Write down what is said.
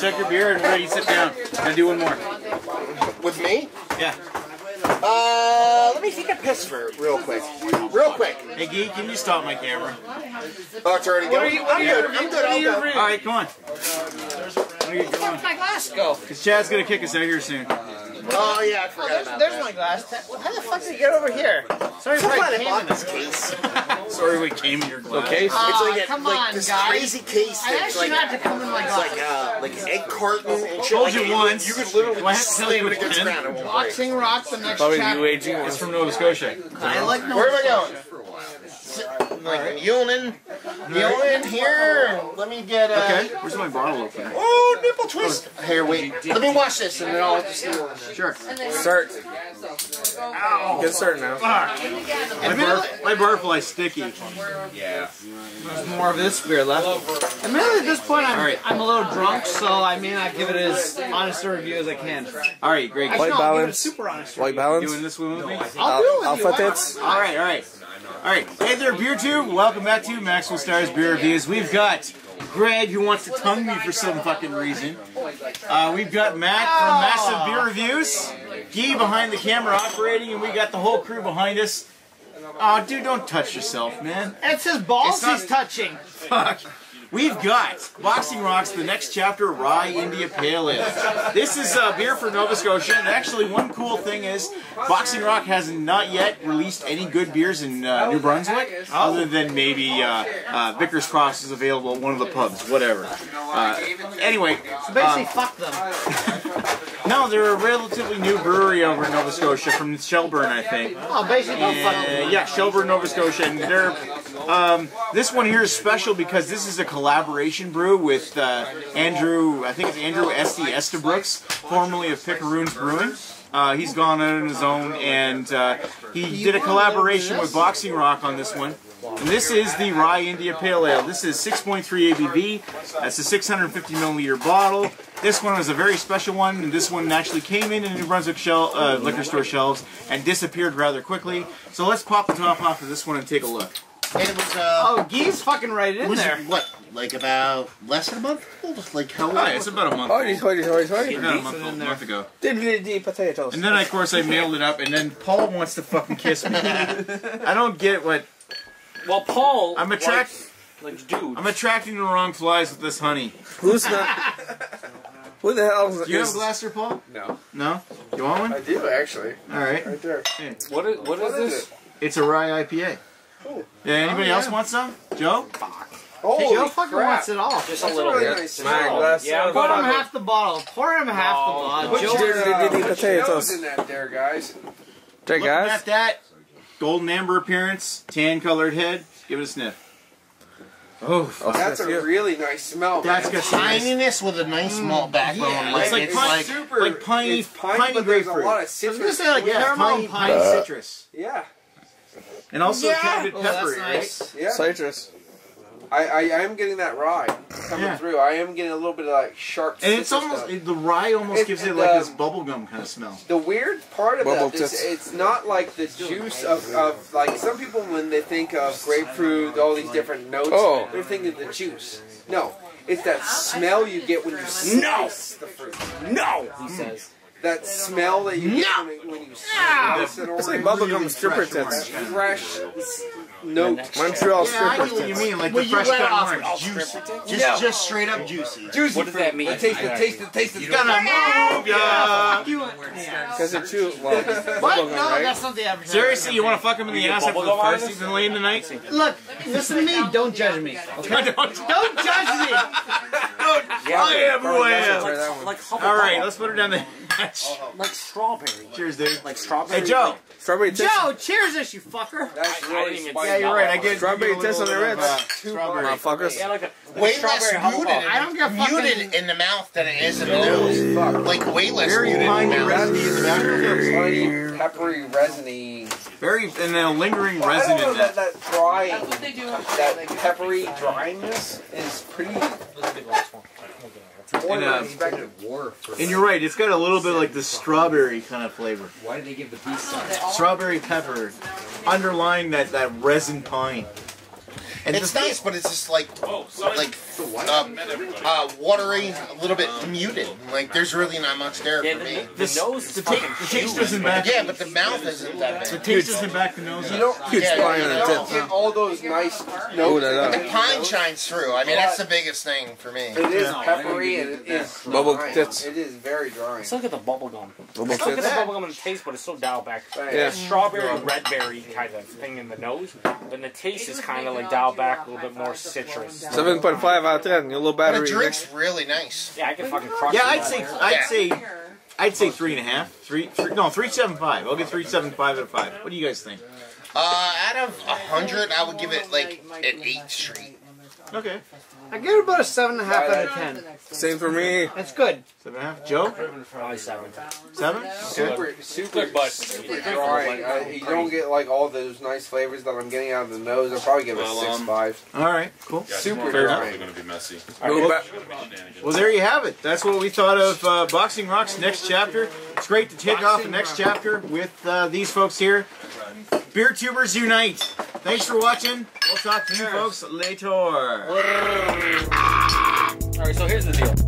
check your beer and ready, sit down. Gonna do one more. With me? Yeah. Uh, let me take a piss for real quick. Real quick. Hey, Geek, can you stop my camera? Oh, it's already going. I'm good. I'm good. I'll go. All right, come on. Where are you going? my glass go? Because Chad's gonna kick us out here soon. Oh yeah, I forgot about There's that. my glass. How the fuck did it get over here? Sorry if I'm glad I I came bought in this this. case. Sorry we came in your glass. Okay. It's like a, come like on, this guys. crazy case I that's actually like had to come in my it's glass. like uh like an egg carton and shit. Told like you it- once. You could literally Do I tell you slam it against the ground. It won't break. Boxing Rock, the next Probably chapter. new aging. It's from Nova Scotia. I like no Where am I going? Like Yulin, Yulin here. Let me get uh. Okay, where's my bottle opener? Oh, nipple twist. Here, wait. Let me watch this, and then I'll just. Sure. Start. Get started now. My, bar, my barfly sticky. Yeah. There's more of this beer left. Admittedly, at this point, I'm, All right. I'm a little drunk, so I may not give it as honest a review as I can. All right, great. White no, I'll give it a balance. super honest White balance. Doing this one with me? I'll do it with you. Alpha Why not? tits. All right, all right. All right. Hey there, Beer Tube. Welcome back to Maxwell Starr's Beer Reviews. We've got Greg who wants to tongue me for some fucking reason. Uh, we've got Matt from Massive Beer Reviews. Gee behind the camera operating, and we got the whole crew behind us. Oh, dude, don't touch yourself, man. It's his balls It's not- he's touching. Fuck. We've got Boxing Rocks, the next chapter, Rye India Pale Ale. This is uh, beer from Nova Scotia, and actually, one cool thing is Boxing Rock has not yet released any good beers in uh, New Brunswick, other than maybe uh, uh, Vicar's Cross is available at one of the pubs, whatever. Uh, anyway, Basically, um, fuck them. no, they're a relatively new brewery over in Nova Scotia from Shelburne, I think. Oh, basically, fuck Uh, yeah, Shelburne, Nova Scotia, and they're um, this one here is special because this is a collaboration brew with uh, Andrew. I think it's Andrew S. D. Estabrooks, formerly of Picaroons Brewing. Uh, he's gone out on his own, and uh, he did a collaboration with Boxing Rock on this one. And this is the Rye India Pale Ale. This is 6.3 ABV. That's a 650 milliliter bottle. This one was a very special one, and this one actually came in in New Brunswick shell, uh, liquor store shelves and disappeared rather quickly. So let's pop the top off of this one and take a look. And it was uh. Oh, Gee's fucking right in was there. what? Like about less than a month old? Like how long? Oh, yeah, it's about a month. Hoity, hoity, hoity, hoity. About a month, old, month ago. Diddly-dee potatoes. And then, of course, I mailed it up, and then Paul wants to fucking kiss me. I don't get what Well, Paul. I'm attract. Like, like dude. I'm attracting the wrong flies with this honey. Who's not? Who the hell is? Do you have a glass there, Paul? No. No. You want one? I do actually. All right. Right there. What is, what is this? It's a rye IPA. Cool. Yeah. Anybody oh, else want some? Joe? Holy Joe fucking crap. wants it all. Just a little really bit. nice smell. glass Yeah, Pour him half the bottle. Pour him half the oh, bottle. Put Joe, your diddly-dee uh, Nose potatoes. in that there, guys. There, Looking guys. at that golden amber appearance, tan colored head. Give it a sniff. Oh, Oh, That's a you. really nice smell. that's man. got some nice- Tininess with a nice mm, malt backbone. Yeah, it's like it's pine- like super. like piney- it's piney, piney but there's grapefruit. a lot of I was gonna say like yeah, caramel piney, and pine. piney citrus, yeah, and also Yeah. a bit Oh, that's nice. right? yeah. Citrus. I, I, I am getting that rye coming Yeah. through. I am getting a little bit of like sharp. And it's almost stuff. it, the rye almost It- gives it it, like um, this bubblegum kind of smell. The weird part of Bubble that is tits. it's not like the juice of, of like some people when they think of grapefruit, all these different notes, Oh. they're thinking of the juice. No, it's that smell you get when you slice the fruit. No! He says. That smell that you get when, when you slice an It's like bubblegum stripper fresh tits. orange, kind of. fresh note. Montreal Yeah, stripper get what you mean, like Well, the fresh let cut orange. all juicy. Just, No. just straight up juicy. Juicy What does that mean? The taste, the taste, the taste, the Gonna move ya. Because it chew. Well, What? No, that's not the advertisement. Seriously, you want to fuck him in the ass after the bubblegum out of first this? evening late in the night? Look, listen to me. Don't judge me. Okay? Don't- Don't judge me. Yeah, I am who I am. Try that one. Like, like All right, let's put her down the hatch. Like strawberry. Cheers, dude. Like strawberry. Hey, Joe. Strawberry tits. Joe, cheers this, you fucker. That's really didn't spicy. Yeah, you're right. I get Strawberry give you a tits on the bit of, ritz. uh, Strawberry. Motherfuckers. Yeah, like a like Way less muted. I don't get muted in the mouth than it is in the nose. Like way less Very muted in the mouth. resiny in the back of the lips. Funny, peppery, resiny. Very, and then a lingering I resin don't know in that that. that dry, that peppery dryness is pretty more And, than um, expected. And you're right, it's got a little bit like the strawberry kind of flavor. Why did they give the beast Strawberry pepper, underlying that, that resin pine. And It's the thing- nice, but it's just like like uh, uh, watery, a little bit muted. Like there's really not much there Yeah, for the, me. the, the nose is The, ta- the taste huge. isn't back. Yeah, but the mouth isn't that The taste isn't back the nose. You don't, Huge Yeah, spine yeah, on yeah. the you don't tip. get all those nice notes. that The pine shines through. I mean, that's the biggest thing for me. It is peppery and it is Bubble drying. tits. It is very dry. Let's look at the bubble gum. Bubble Let's look at the bubble gum in the taste, but it's so dialed back. Yeah. It's strawberry, red berry kind of thing in the nose, but the taste is kind of like dialed back a little bit more citrus. 7.5 out of 10. Your little But battery. the drink's really nice. Yeah, I can fucking crush Yeah, it. I'd say I'd say I'd say three and a half. Three, three no, three seven five. I'll give three seven five out of five. What do you guys think? Uh, out of a hundred, I would give it like an eighth street. Okay. I give it about a seven and a half out of ten. Same for me. That's good. Seven and a half. Joe? Probably seven. Seven? Okay. Super, super, but- super dry. Uh, you don't get like all those nice flavors that I'm getting out of the nose. I'll probably give it a six um, five. All right. Cool. Super Fair going to be messy. Go back. Well, there you have it. That's what we thought of uh, Boxing Rock's next chapter. It's great to take off the next chapter with uh, these folks here. Beer Tubers Unite. Thanks for watching. We'll talk to you folks later. All right, so here's the deal.